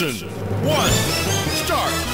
One, start!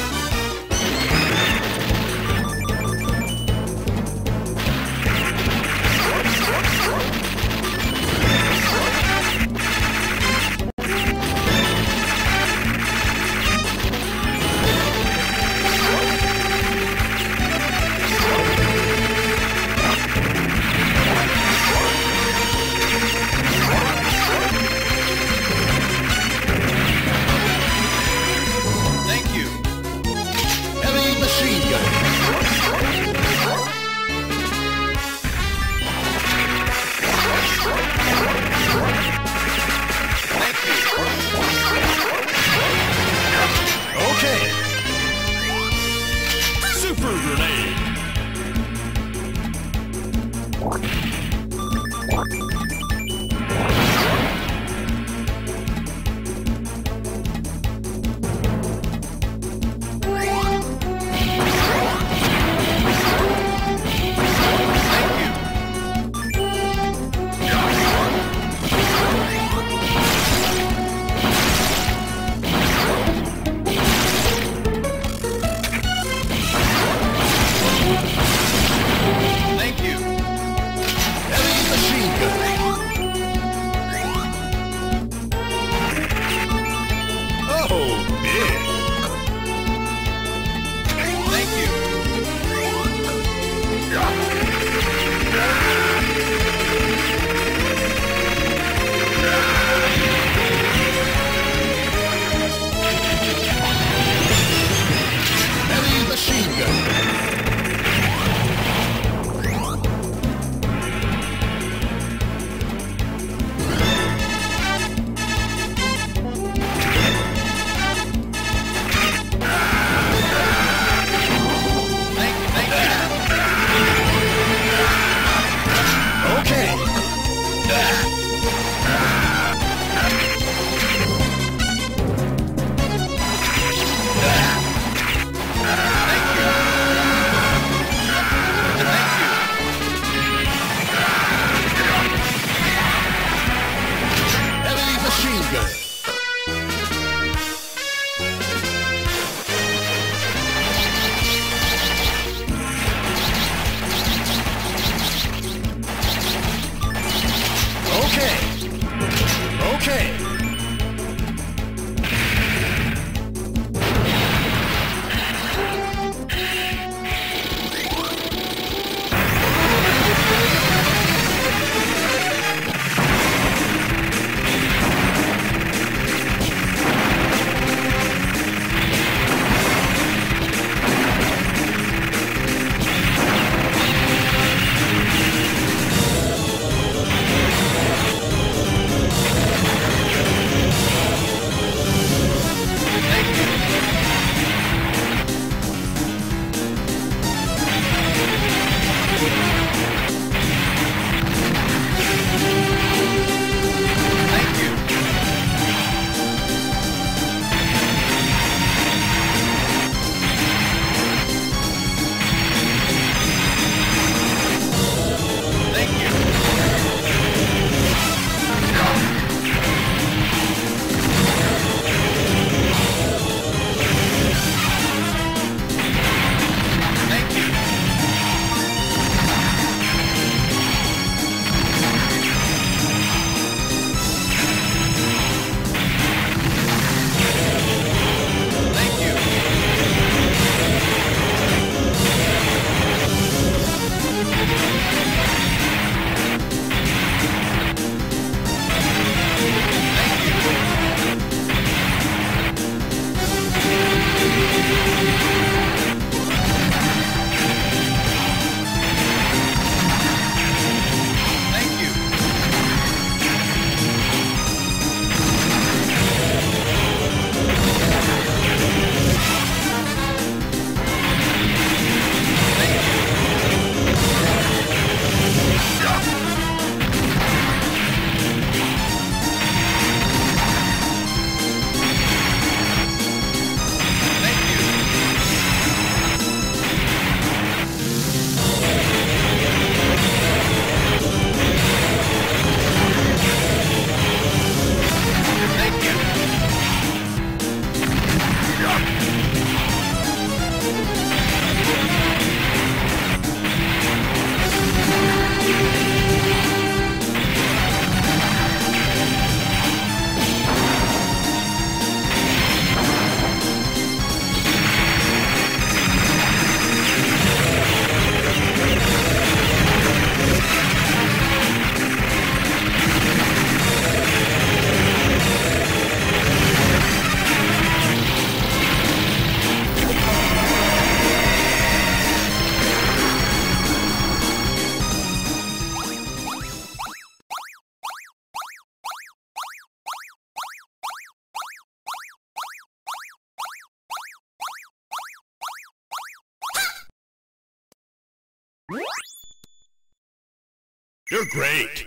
You're great.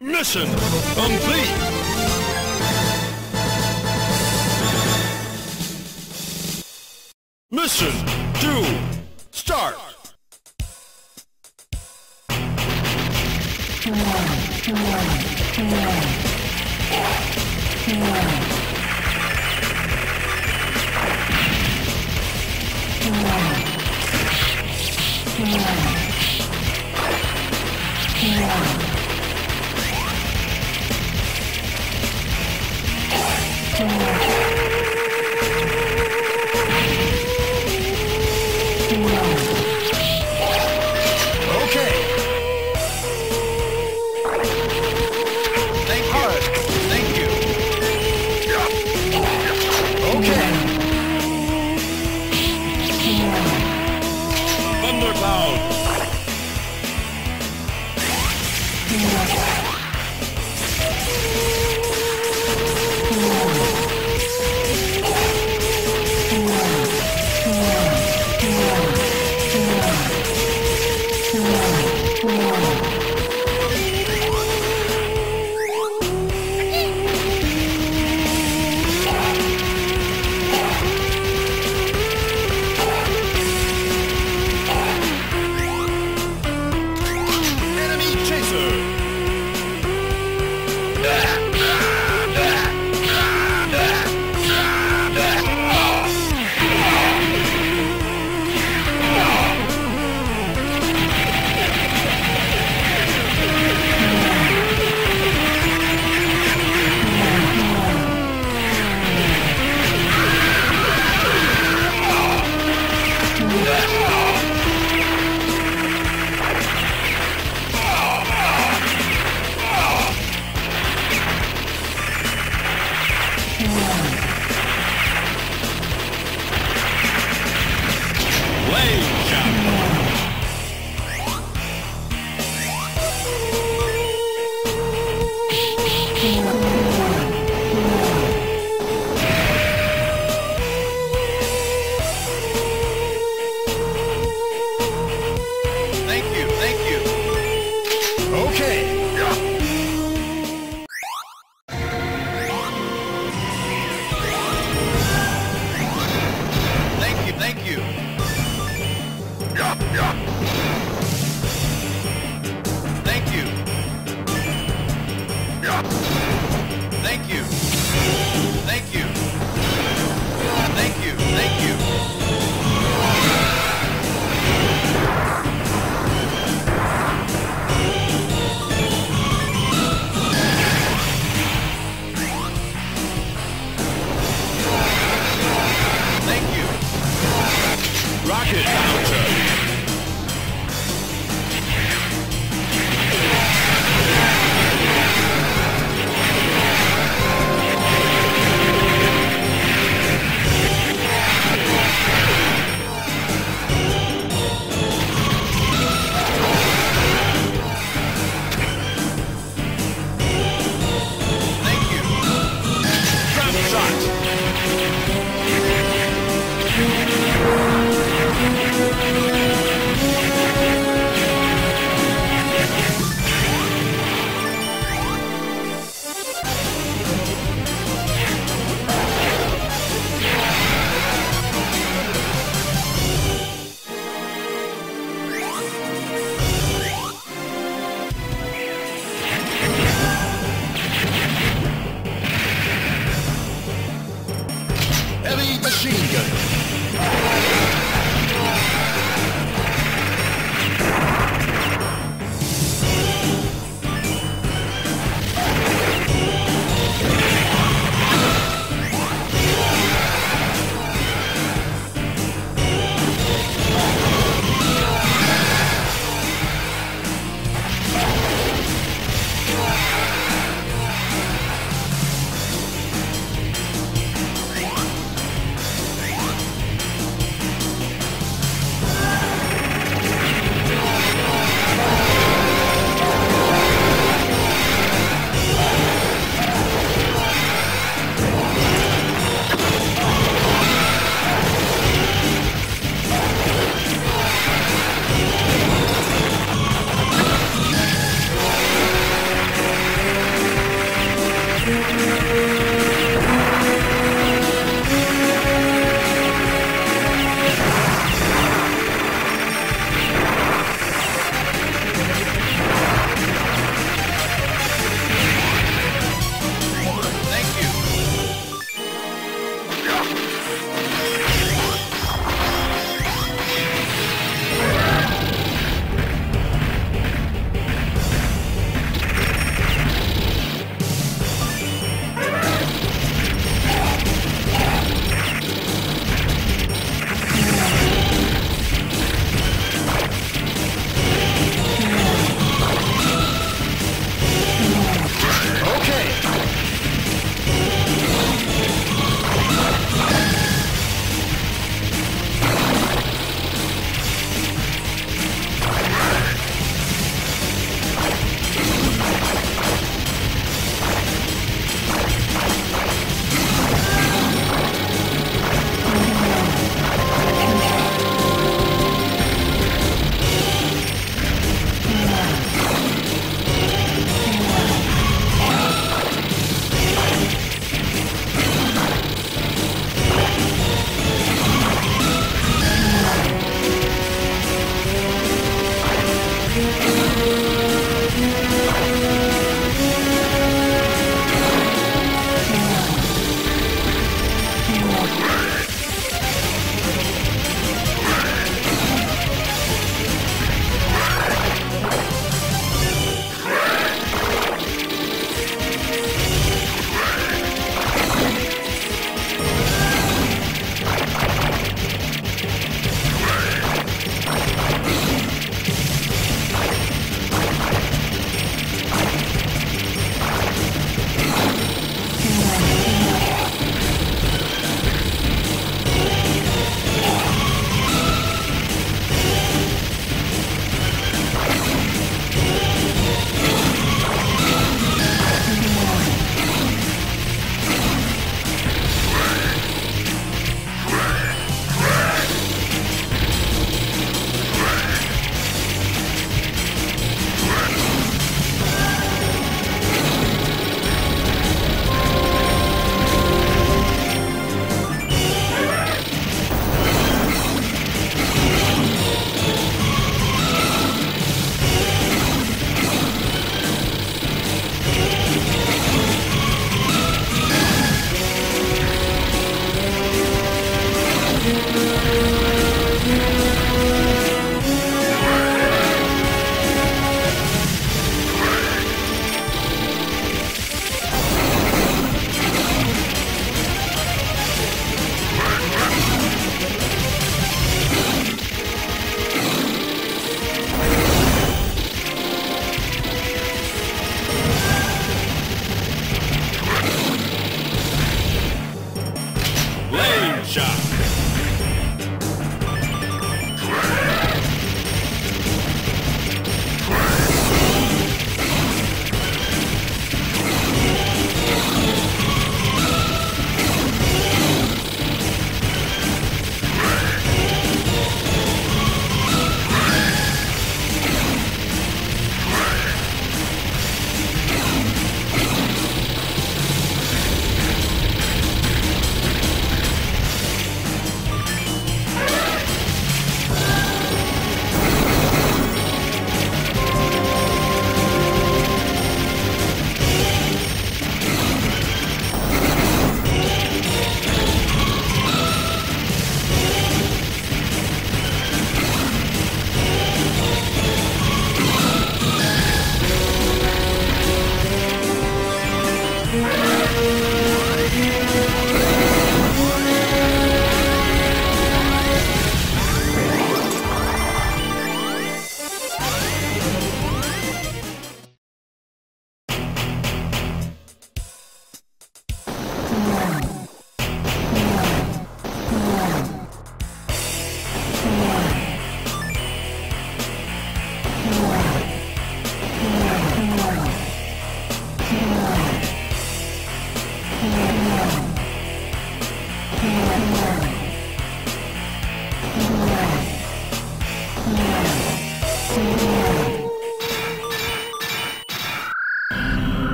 Mission complete. Mission 2, start! Okay.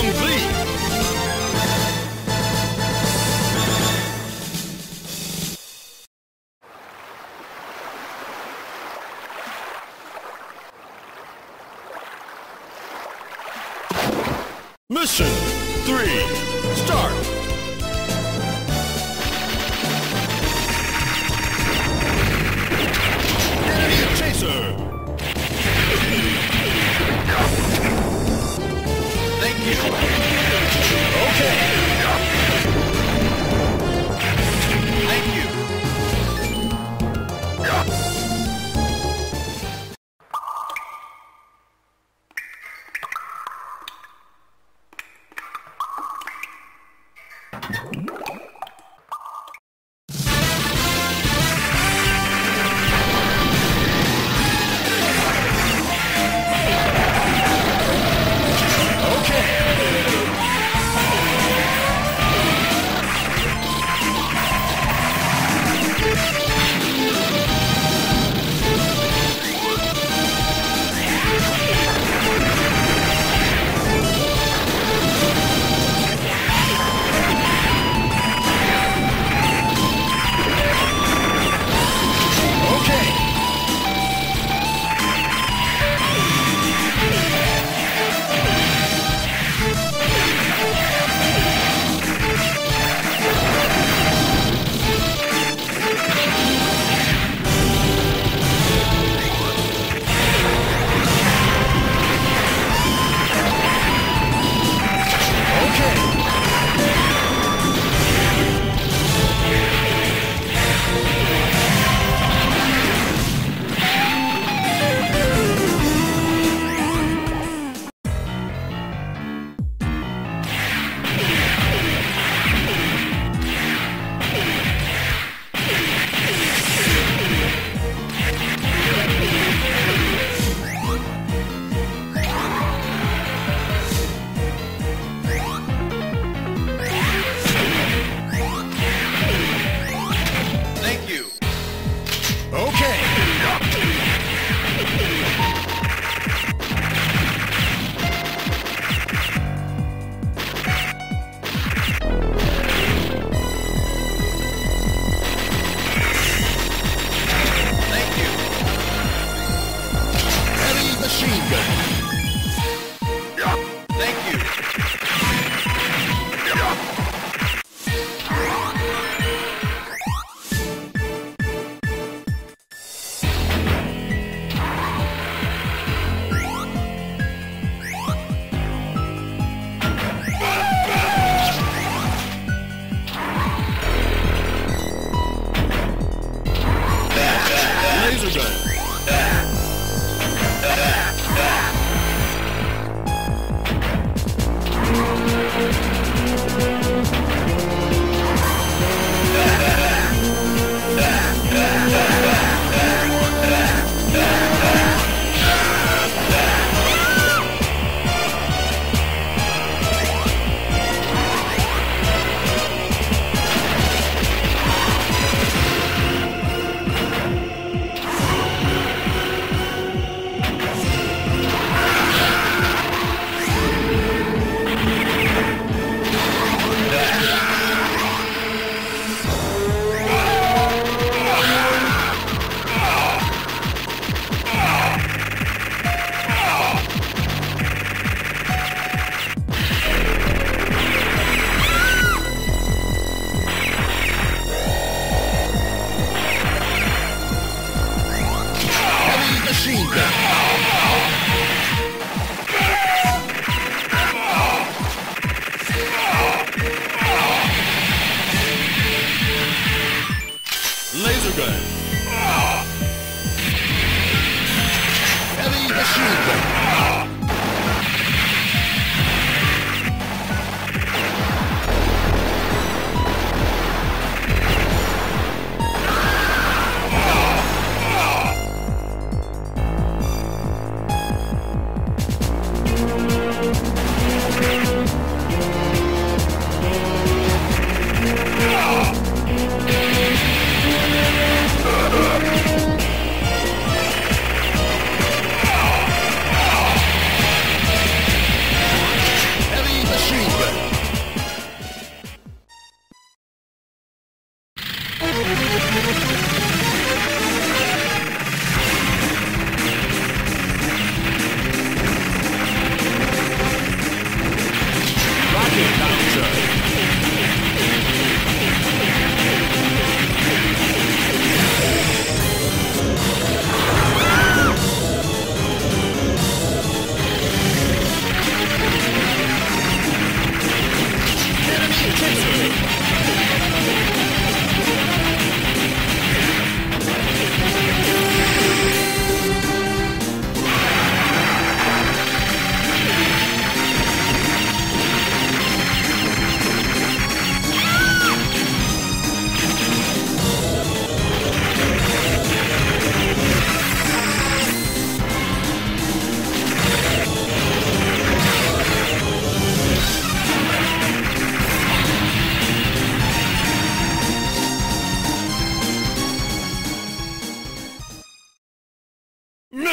Complete.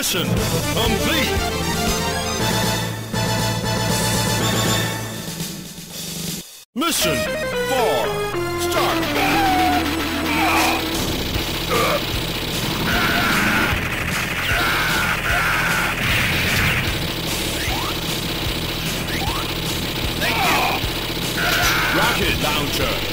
Mission complete. Mission four. Start. Rocket launcher.